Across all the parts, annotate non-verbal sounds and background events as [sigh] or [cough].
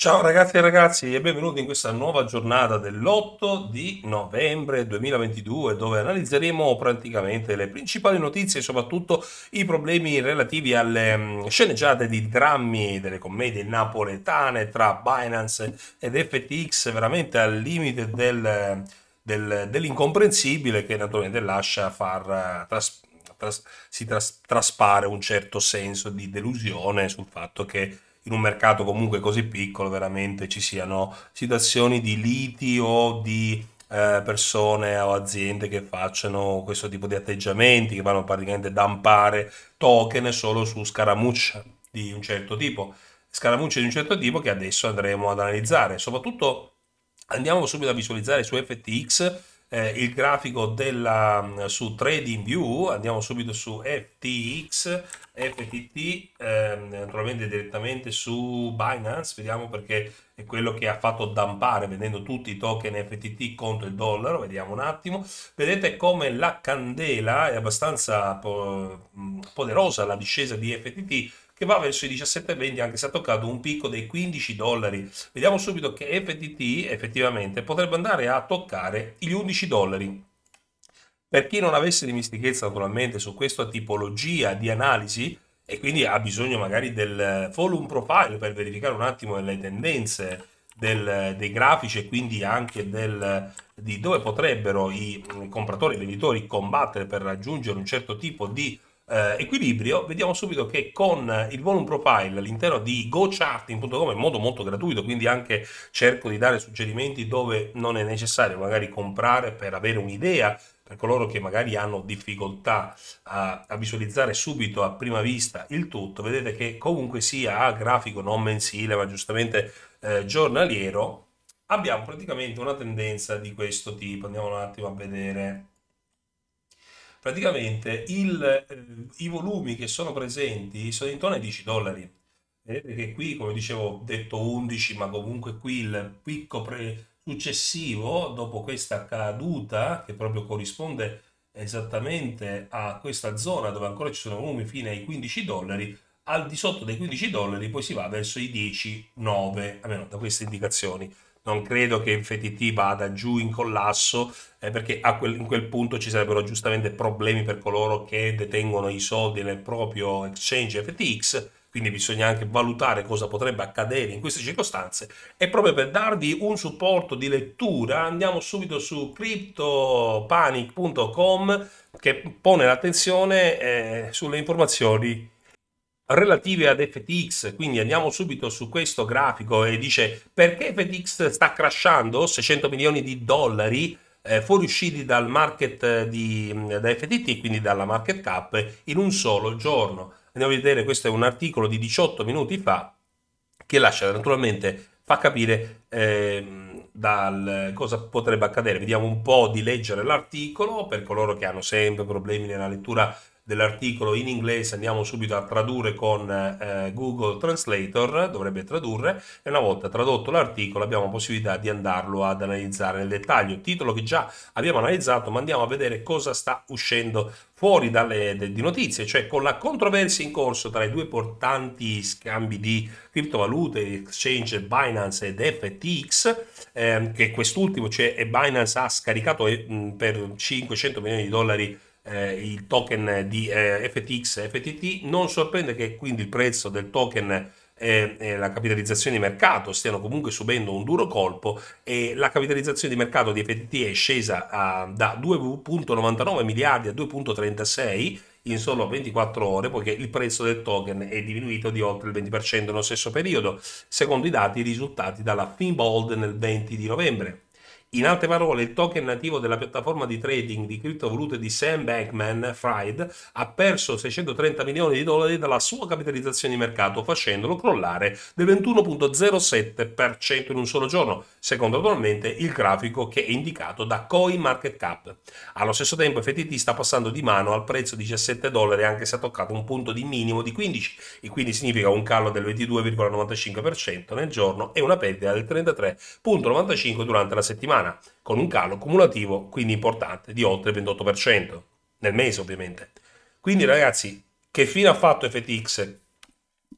Ciao ragazzi e ragazzi e benvenuti in questa nuova giornata dell'8 di novembre 2022 dove analizzeremo praticamente le principali notizie e soprattutto i problemi relativi alle mm, sceneggiate di drammi delle commedie napoletane tra Binance ed FTX veramente al limite del, del, dell'incomprensibile che naturalmente lascia far tras, tras, si tras, traspare un certo senso di delusione sul fatto che in un mercato comunque così piccolo veramente ci siano situazioni di liti o di eh, persone o aziende che facciano questo tipo di atteggiamenti, che vanno praticamente dampare token solo su scaramuccia di un certo tipo. Scaramucce di un certo tipo che adesso andremo ad analizzare. Soprattutto andiamo subito a visualizzare su FTX eh, il grafico della, su TradingView, andiamo subito su FTX, FTT, eh, naturalmente direttamente su Binance, vediamo perché è quello che ha fatto dampare vendendo tutti i token FTT contro il dollaro, vediamo un attimo. Vedete come la candela è abbastanza poderosa, la discesa di FTT che va verso i 17,20 anche se ha toccato un picco dei 15 dollari. Vediamo subito che FTT effettivamente potrebbe andare a toccare gli 11 dollari. Per chi non avesse dimistichezza naturalmente su questa tipologia di analisi e quindi ha bisogno magari del volume profile per verificare un attimo le tendenze del, dei grafici e quindi anche del, di dove potrebbero i compratori e i venditori combattere per raggiungere un certo tipo di eh, equilibrio, vediamo subito che con il volume profile all'interno di gocharting.com in modo molto gratuito, quindi anche cerco di dare suggerimenti dove non è necessario magari comprare per avere un'idea per coloro che magari hanno difficoltà a, a, visualizzare subito a prima vista il tutto, vedete che comunque sia a grafico non mensile ma giustamente eh, giornaliero, abbiamo praticamente una tendenza di questo tipo. Andiamo un attimo a vedere praticamente il, eh, i volumi che sono presenti sono intorno ai 10 dollari. Vedete che qui, come dicevo, detto 11, ma comunque qui il picco pre- successivo, dopo questa caduta, che proprio corrisponde esattamente a questa zona dove ancora ci sono volumi fino ai 15 dollari, al di sotto dei 15 dollari poi si va verso i 10, 9, almeno da queste indicazioni non credo che FTT vada giù in collasso eh, perché quel, in quel punto ci sarebbero giustamente problemi per coloro che detengono i soldi nel proprio exchange FTX quindi bisogna anche valutare cosa potrebbe accadere in queste circostanze. E proprio per darvi un supporto di lettura andiamo subito su cryptopanic.com che pone l'attenzione eh, sulle informazioni relative ad FTX, quindi andiamo subito su questo grafico e dice perché FTX sta crashando 600 milioni di dollari eh, fuoriusciti dal market di, da FTT, quindi dalla market cap, in un solo giorno. Andiamo a vedere, questo è un articolo di 18 minuti fa che lascia naturalmente, fa capire eh, dal, cosa potrebbe accadere. Vediamo un po' di leggere l'articolo per coloro che hanno sempre problemi nella lettura dell'articolo in inglese andiamo subito a tradurre con eh, Google Translator, dovrebbe tradurre, e una volta tradotto l'articolo abbiamo la possibilità di andarlo ad analizzare nel dettaglio. Titolo che già abbiamo analizzato, ma andiamo a vedere cosa sta uscendo fuori dalle de, di notizie, cioè con la controversia in corso tra i due importanti scambi di criptovalute, exchange Binance ed FTX, eh, che quest'ultimo, cioè Binance ha scaricato eh, per 500 milioni di dollari eh, il token di eh, FTX FTT, non sorprende che quindi il prezzo del token e, la capitalizzazione di mercato stiano comunque subendo un duro colpo e la capitalizzazione di mercato di FTT è scesa a, da 2,99 miliardi a 2,36 in solo 24 ore, poiché il prezzo del token è diminuito di oltre il 20% nello stesso periodo, secondo i dati risultati dalla Finbold nel 20 di novembre. In altre parole, il token nativo della piattaforma di trading di criptovalute di Sam Bankman Fried ha perso 630 milioni di dollari dalla sua capitalizzazione di mercato, facendolo crollare del 21.07% in un solo giorno, secondo attualmente il grafico che è indicato da CoinMarketCap. Allo stesso tempo FTT sta passando di mano al prezzo di 17 dollari anche se ha toccato un punto di minimo di 15 e quindi significa un calo del 22,95% nel giorno e una perdita del 33,95% durante la settimana settimana, con un calo cumulativo quindi importante di oltre il 28%, nel mese ovviamente. Quindi ragazzi, che fine ha fatto FTX?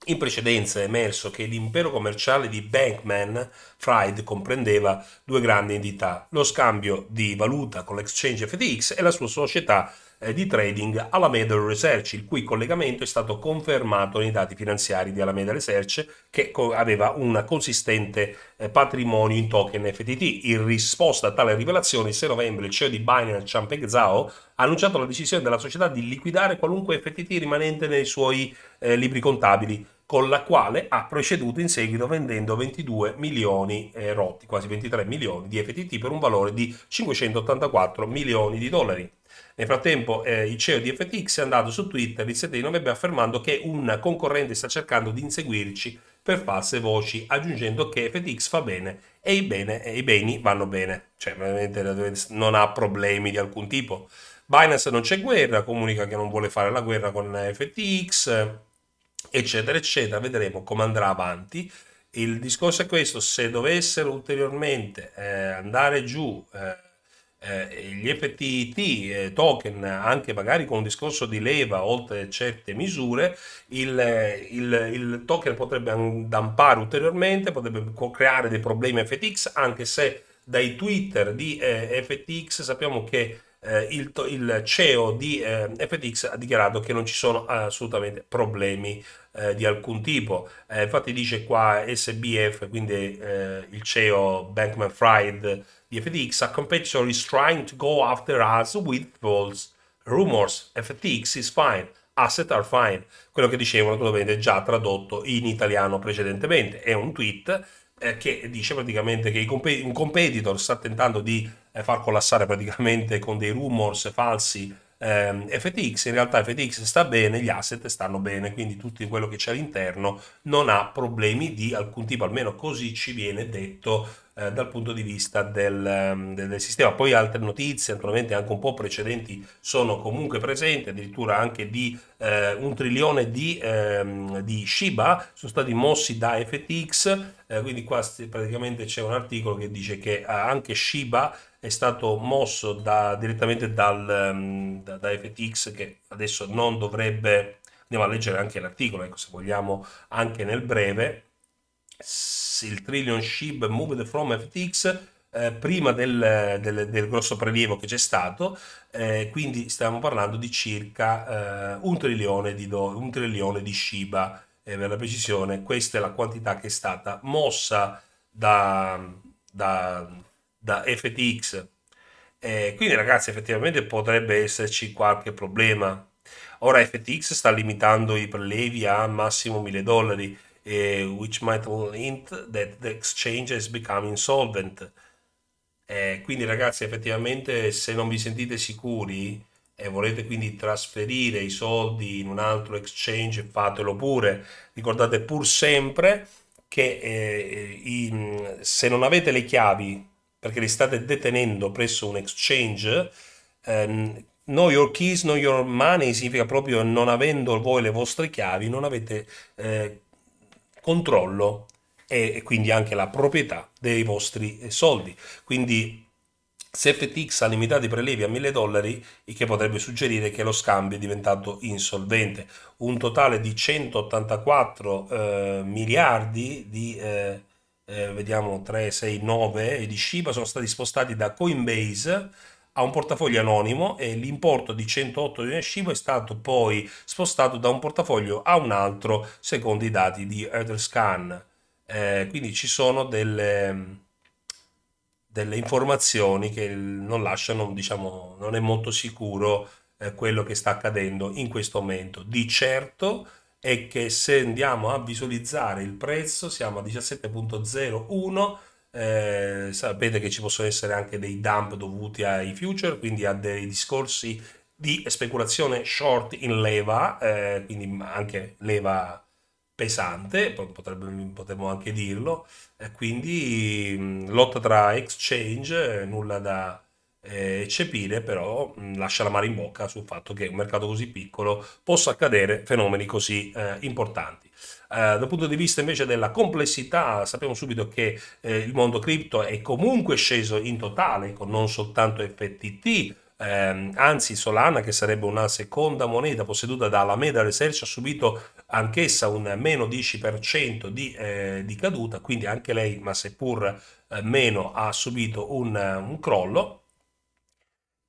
In precedenza è emerso che l'impero commerciale di Bankman Fried comprendeva due grandi entità, lo scambio di valuta con l'exchange FTX e la sua società di trading Alameda Research, il cui collegamento è stato confermato nei dati finanziari di Alameda Research, che aveva un consistente eh, patrimonio in token FTT. In risposta a tale rivelazione, il 6 novembre il CEO di Binance, Champeng Zhao, ha annunciato la decisione della società di liquidare qualunque FTT rimanente nei suoi eh, libri contabili con la quale ha proceduto in seguito vendendo 22 milioni eh, rotti, quasi 23 milioni di FTT per un valore di 584 milioni di dollari. Nel frattempo eh, il CEO di FTX è andato su Twitter il 7 di novembre affermando che un concorrente sta cercando di inseguirci per false voci, aggiungendo che FTX fa bene e i, bene, e i beni vanno bene. Cioè, veramente non ha problemi di alcun tipo. Binance non c'è guerra, comunica che non vuole fare la guerra con FTX, eccetera, eccetera. Vedremo come andrà avanti. Il discorso è questo, se dovessero ulteriormente eh, andare giù eh, eh, gli FTT eh, token, anche magari con un discorso di leva oltre certe misure, il, il, il token potrebbe dampare ulteriormente, potrebbe creare dei problemi FTX, anche se dai Twitter di eh, FTX sappiamo che eh, il, il, CEO di eh, FTX ha dichiarato che non ci sono assolutamente problemi eh, di alcun tipo. Eh, infatti dice qua SBF, quindi eh, il CEO Bankman Fried di FTX, a competitor is trying to go after us with false rumors. FTX is fine. Asset are fine. Quello che dicevano, naturalmente, già tradotto in italiano precedentemente. È un tweet eh, che dice praticamente che un competitor sta tentando di far collassare praticamente con dei rumors falsi ehm, FTX, in realtà FTX sta bene, gli asset stanno bene, quindi tutto quello che c'è all'interno non ha problemi di alcun tipo, almeno così ci viene detto eh, dal punto di vista del, ehm, del, del, sistema. Poi altre notizie, naturalmente anche un po' precedenti, sono comunque presenti, addirittura anche di eh, un trilione di, ehm, di, Shiba sono stati mossi da FTX, eh, quindi qua praticamente c'è un articolo che dice che eh, anche Shiba è stato mosso da, direttamente dal, ehm, da, da FTX che adesso non dovrebbe andiamo a leggere anche l'articolo, ecco, se vogliamo, anche nel breve. Il trillion SHIB moved from FTX eh, prima del, del, del, grosso prelievo che c'è stato, eh, quindi stiamo parlando di circa eh, un, trilione di do, un trilione di Shiba, per la precisione, questa è la quantità che è stata mossa da, da, da FTX. quindi ragazzi effettivamente potrebbe esserci qualche problema. Ora FTX sta limitando i prelevi a massimo 1000 dollari eh, which might hint that the exchange has become insolvent. Eh, quindi ragazzi effettivamente se non vi sentite sicuri e volete quindi trasferire i soldi in un altro exchange fatelo pure. Ricordate pur sempre che eh, i, se non avete le chiavi perché li state detenendo presso un exchange, eh, know your keys, know your money significa proprio non avendo voi le vostre chiavi, non avete eh, controllo e, quindi anche la proprietà dei vostri eh, soldi. Quindi se FTX ha limitato i prelevi a 1000 dollari, il che potrebbe suggerire che lo scambio è diventato insolvente. Un totale di 184 eh, miliardi di, eh, eh, vediamo 3, 6, 9 di Shiba sono stati spostati da Coinbase a un portafoglio anonimo e l'importo di 108 di Shiba è stato poi spostato da un portafoglio a un altro secondo i dati di Etherscan. Eh, quindi ci sono delle, delle, informazioni che non lasciano, diciamo, non è molto sicuro eh, quello che sta accadendo in questo momento. Di certo è che se andiamo a visualizzare il prezzo siamo a 17.01 eh, sapete che ci possono essere anche dei dump dovuti ai future, quindi a dei discorsi di speculazione short in leva, eh, quindi anche leva pesante, potrebbe, potremmo anche dirlo, eh, quindi mh, lotta tra exchange, nulla da eh, eccepire, però lascia la mano in bocca sul fatto che un mercato così piccolo possa accadere fenomeni così eh, importanti. Eh, dal punto di vista invece della complessità, sappiamo subito che eh, il mondo cripto è comunque sceso in totale, con non soltanto FTT, ehm, anzi Solana, che sarebbe una seconda moneta posseduta da Alameda Research, ha subito anch'essa un meno 10% di, eh, di, caduta, quindi anche lei, ma seppur eh, meno, ha subito un, un crollo.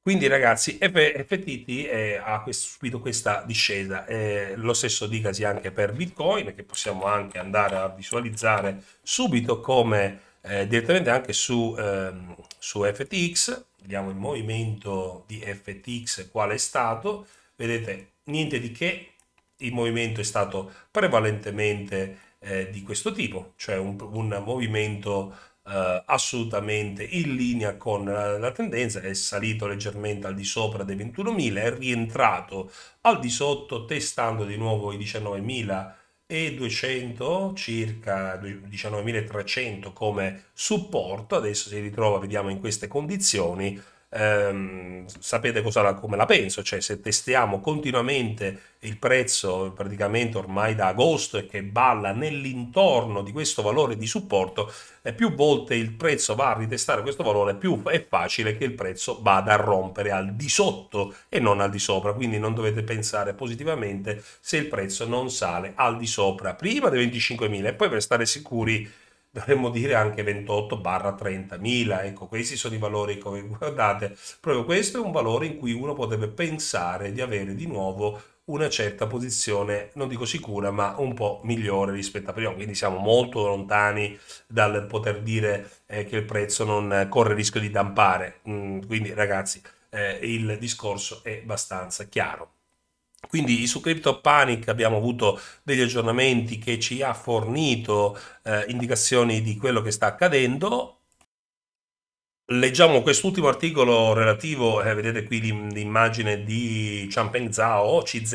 Quindi ragazzi, FTT eh, ha subito questa discesa, eh, lo stesso dicasi anche per Bitcoin che possiamo anche andare a visualizzare subito come eh, direttamente anche su, ehm, su FTX, vediamo il movimento di FTX qual è stato, vedete niente di che, il movimento è stato prevalentemente eh, di questo tipo, cioè un, un movimento eh, assolutamente in linea con la, la, tendenza, è salito leggermente al di sopra dei 21.000, è rientrato al di sotto testando di nuovo i 19.200, circa 19.300 come supporto, adesso si ritrova, vediamo, in queste condizioni ehm, sapete cosa, come la penso, cioè se testiamo continuamente il prezzo praticamente ormai da agosto e che balla nell'intorno di questo valore di supporto, eh, più volte il prezzo va a ritestare questo valore, più è facile che il prezzo vada a rompere al di sotto e non al di sopra, quindi non dovete pensare positivamente se il prezzo non sale al di sopra prima dei 25.000 e poi per stare sicuri dovremmo dire anche 28 barra 30.000, ecco questi sono i valori come [laughs] guardate, proprio questo è un valore in cui uno potrebbe pensare di avere di nuovo una certa posizione, non dico sicura, ma un po' migliore rispetto a prima, quindi siamo molto lontani dal poter dire eh, che il prezzo non corre il rischio di dampare, mm, quindi ragazzi eh, il discorso è abbastanza chiaro. Quindi su Crypto Panic abbiamo avuto degli aggiornamenti che ci ha fornito eh, indicazioni di quello che sta accadendo. Leggiamo quest'ultimo articolo relativo, eh, vedete qui l'immagine di Champeng Zhao, CZ,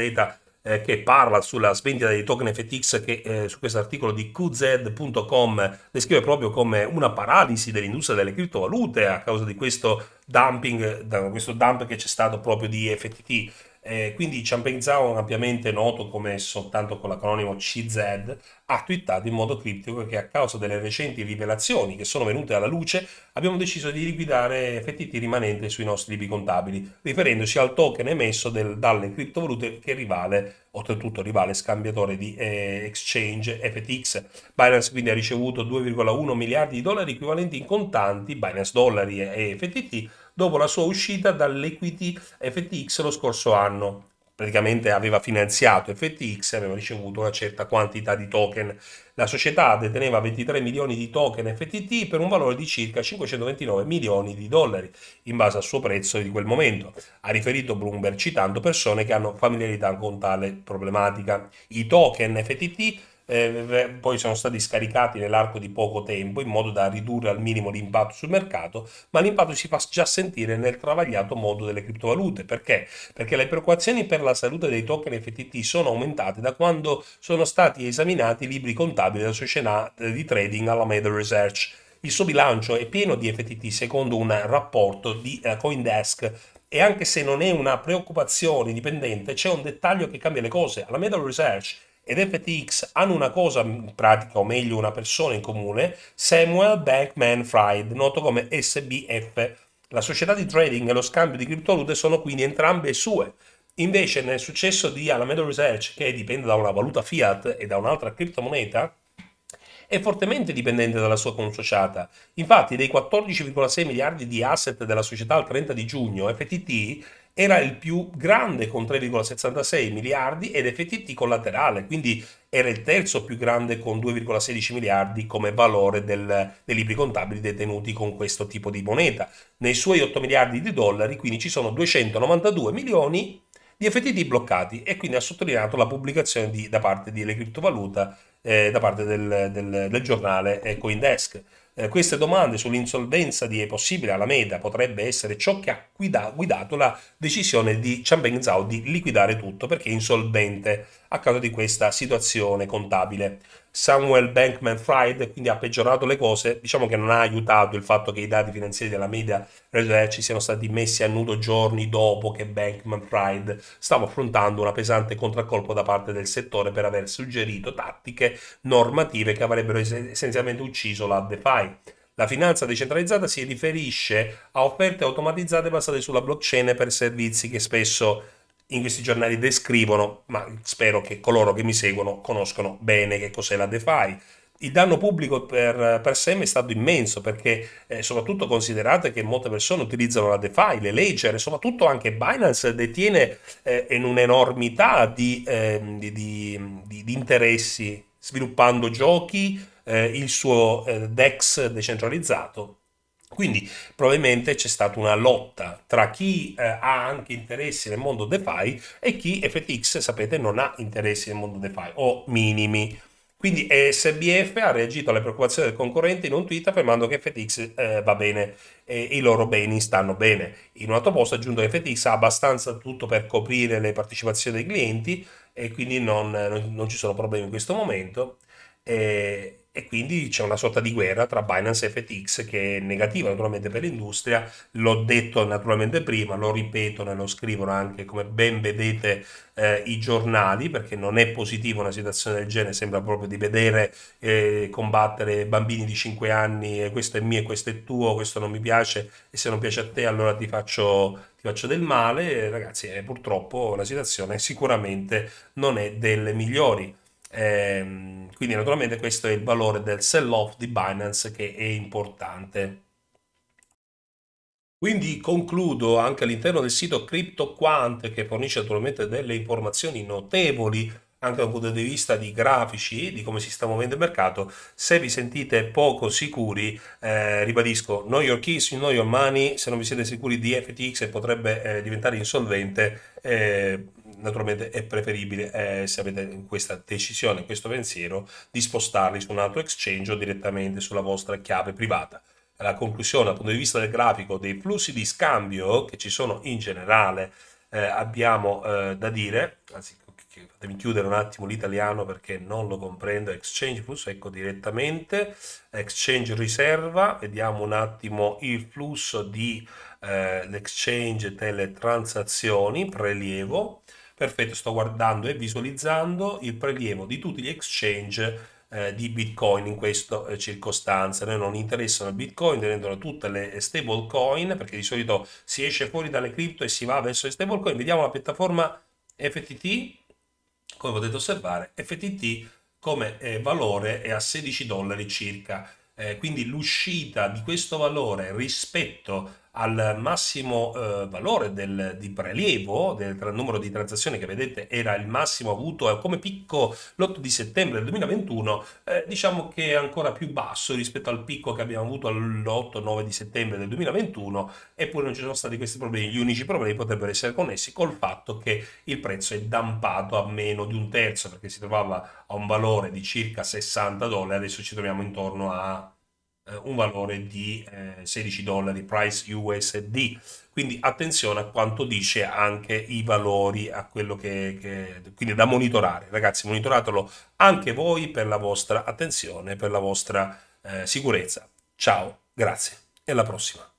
eh, che parla sulla svendita dei token FTX che eh, su questo articolo di qz.com descrive proprio come una paralisi dell'industria delle criptovalute a causa di questo dumping, questo dump che c'è stato proprio di FTT. Eh, quindi Champagne Zhao, ampiamente noto come soltanto con l'acronimo CZ, ha twittato in modo criptico che a causa delle recenti rivelazioni che sono venute alla luce abbiamo deciso di liquidare FTT rimanente sui nostri libri contabili, riferendosi al token emesso del, dalle criptovalute che rivale, oltretutto rivale scambiatore di eh, exchange FTX. Binance quindi ha ricevuto 2,1 miliardi di dollari equivalenti in contanti, Binance dollari e FTT, dopo la sua uscita dall'equity FTX lo scorso anno. Praticamente aveva finanziato FTX e aveva ricevuto una certa quantità di token. La società deteneva 23 milioni di token FTT per un valore di circa 529 milioni di dollari, in base al suo prezzo di quel momento, ha riferito Bloomberg citando persone che hanno familiarità con tale problematica. I token FTT eh, poi sono stati scaricati nell'arco di poco tempo in modo da ridurre al minimo l'impatto sul mercato, ma l'impatto si fa già sentire nel travagliato mondo delle criptovalute. Perché? Perché le preoccupazioni per la salute dei token FTT sono aumentate da quando sono stati esaminati i libri contabili della società di trading Alameda Research. Il suo bilancio è pieno di FTT secondo un rapporto di uh, Coindesk e anche se non è una preoccupazione dipendente, c'è un dettaglio che cambia le cose. Alameda Research ed FTX hanno una cosa in pratica, o meglio una persona in comune, Samuel Bankman Fried, noto come SBF. La società di trading e lo scambio di criptovalute sono quindi entrambe sue. Invece nel successo di Alameda Research, che dipende da una valuta fiat e da un'altra criptomoneta, è fortemente dipendente dalla sua consociata. Infatti, dei 14,6 miliardi di asset della società al 30 di giugno, FTT era il più grande con 3,66 miliardi ed FTT collaterale, quindi era il terzo più grande con 2,16 miliardi come valore del, dei libri contabili detenuti con questo tipo di moneta. Nei suoi 8 miliardi di dollari quindi ci sono 292 milioni di FTT bloccati e quindi ha sottolineato la pubblicazione di, da parte delle criptovaluta eh, da parte del, del, del giornale Coindesk. Eh, queste domande sull'insolvenza di possibile Alameda potrebbe essere ciò che ha guidato la decisione di Chambeng Zhao di liquidare tutto perché è insolvente a causa di questa situazione contabile. Samuel Bankman Fried quindi ha peggiorato le cose, diciamo che non ha aiutato il fatto che i dati finanziari della media research siano stati messi a nudo giorni dopo che Bankman Fried stava affrontando una pesante contraccolpo da parte del settore per aver suggerito tattiche normative che avrebbero essenzialmente ucciso la DeFi. La finanza decentralizzata si riferisce a offerte automatizzate basate sulla blockchain per servizi che spesso in questi giornali descrivono, ma spero che coloro che mi seguono conoscono bene che cos'è la DeFi il danno pubblico per, per SEM è stato immenso perché eh, soprattutto considerate che molte persone utilizzano la DeFi, le ledger e soprattutto anche Binance detiene eh, in un'enormità di, eh, di, di, di, interessi sviluppando giochi, eh, il suo eh, DEX decentralizzato. Quindi probabilmente c'è stata una lotta tra chi eh, ha anche interessi nel mondo DeFi e chi FTX, sapete, non ha interessi nel mondo DeFi o minimi. Quindi SBF ha reagito alle preoccupazioni del concorrente in un tweet affermando che FTX eh, va bene e i loro beni stanno bene. In un altro post ha aggiunto che FTX ha abbastanza tutto per coprire le partecipazioni dei clienti e quindi non, non, ci sono problemi in questo momento. E, e quindi c'è una sorta di guerra tra Binance e FTX che è negativa naturalmente per l'industria. L'ho detto naturalmente prima, lo ripetono e lo scrivono anche come ben vedete eh, i giornali, perché non è positiva una situazione del genere, sembra proprio di vedere eh, combattere bambini di 5 anni, e questo è mio e questo è tuo, questo non mi piace e se non piace a te allora ti faccio, ti faccio del male. ragazzi, eh, purtroppo la situazione sicuramente non è delle migliori. Ehm, quindi naturalmente questo è il valore del sell-off di Binance che è importante. Quindi concludo anche all'interno del sito CryptoQuant che fornisce naturalmente delle informazioni notevoli anche da un punto di vista di grafici, di come si sta muovendo il mercato, se vi sentite poco sicuri, eh, ribadisco, know your keys, know your money, se non vi siete sicuri di FTX potrebbe eh, diventare insolvente, eh, naturalmente è preferibile, eh, se avete questa decisione, questo pensiero, di spostarli su un altro exchange o direttamente sulla vostra chiave privata. La conclusione dal punto di vista del grafico dei flussi di scambio che ci sono in generale eh, abbiamo eh, da dire, anzi fatemi chiudere un attimo l'italiano perché non lo comprendo, exchange flusso, ecco direttamente, exchange riserva, vediamo un attimo il flusso di eh, l'exchange delle transazioni, prelievo, perfetto, sto guardando e visualizzando il prelievo di tutti gli exchange eh, di Bitcoin in questa eh, circostanza. A noi non interessano il Bitcoin, tendono tutte le stable coin perché di solito si esce fuori dalle cripto e si va verso le stable coin. Vediamo la piattaforma FTT come potete osservare FTT come eh, valore è a 16 dollari circa eh, quindi l'uscita di questo valore rispetto al massimo eh, valore del, di prelievo del numero di transazioni che vedete era il massimo avuto come picco l'8 di settembre del 2021 eh, diciamo che è ancora più basso rispetto al picco che abbiamo avuto l'8-9 di settembre del 2021 eppure non ci sono stati questi problemi. Gli unici problemi potrebbero essere connessi col fatto che il prezzo è dampato a meno di un terzo perché si trovava a un valore di circa 60 dollari adesso ci troviamo intorno a eh, un valore di eh, 16 dollari price USD quindi attenzione a quanto dice anche i valori a quello che, che quindi da monitorare. Ragazzi monitoratelo anche voi per la vostra attenzione per la vostra eh, sicurezza. Ciao grazie e alla prossima